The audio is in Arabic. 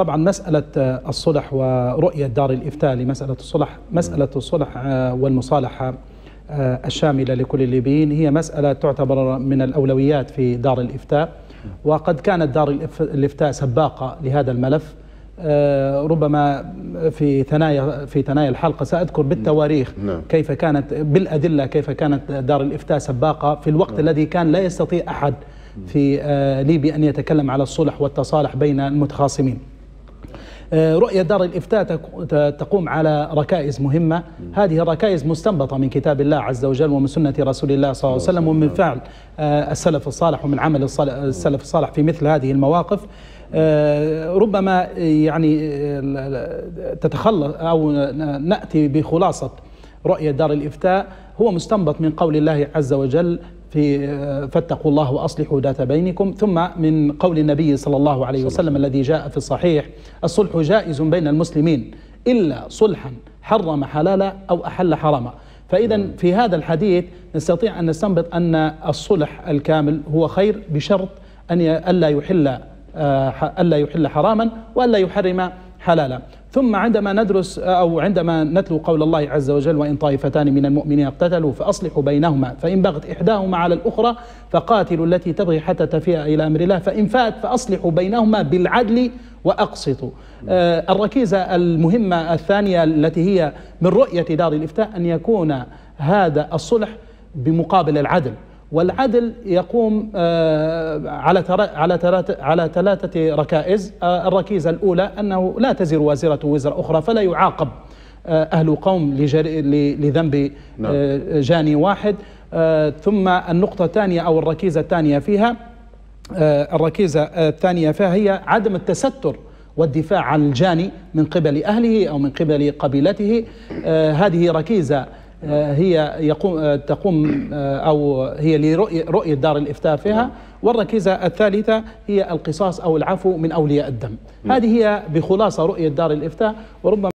طبعا مسألة الصلح ورؤية دار الإفتاء لمسألة الصلح مسألة الصلح والمصالحة الشاملة لكل الليبيين هي مسألة تعتبر من الأولويات في دار الإفتاء وقد كانت دار الإفتاء سباقة لهذا الملف ربما في ثنايا في ثنايا الحلقة سأذكر بالتواريخ نعم. كيف كانت بالأدلة كيف كانت دار الإفتاء سباقة في الوقت نعم. الذي كان لا يستطيع أحد في ليبيا أن يتكلم على الصلح والتصالح بين المتخاصمين. رؤية دار الإفتاء تقوم على ركائز مهمة. هذه الركائز مستنبطة من كتاب الله عز وجل ومن سنة رسول الله صلى الله عليه وسلم ومن فعل السلف الصالح ومن عمل السلف الصالح في مثل هذه المواقف. ربما يعني تتخلص أو نأتي بخلاصة رؤية دار الإفتاء هو مستنبط من قول الله عز وجل في فاتقوا الله وأصلحوا ذات بينكم ثم من قول النبي صلى الله عليه وسلم الذي جاء في الصحيح الصلح جائز بين المسلمين إلا صلحا حرم حلالا أو أحل حراما. فاذا في هذا الحديث نستطيع أن نستنبط أن الصلح الكامل هو خير بشرط أن ألا يحل ألا يحل حراما وألا يحرم حلالا. ثم عندما ندرس أو عندما نتلو قول الله عز وجل وإن طائفتان من المؤمنين اقتتلوا فأصلحوا بينهما فإن بغت إحداهما على الأخرى فقاتلوا التي تبغي حتى تفيء إلى أمر الله فإن فات فأصلحوا بينهما بالعدل وأقسطوا. آه الركيزة المهمة الثانية التي هي من رؤية دار الإفتاء أن يكون هذا الصلح بمقابل العدل. والعدل يقوم على على على ثلاثة ركائز. الركيزة الأولى أنه لا تزر وازرة وزر أخرى فلا يعاقب أهل قوم لذنب جاني واحد. ثم النقطة الثانية أو الركيزة الثانية فيها الركيزة الثانية فيها هي عدم التستر والدفاع عن الجاني من قبل أهله أو من قبل قبيلته. هذه ركيزة هي يقوم تقوم أو هي لرؤية دار الإفتاء فيها. والركيزة الثالثة هي القصاص أو العفو من أولياء الدم. هذه هي بخلاصة رؤية دار الإفتاء. وربما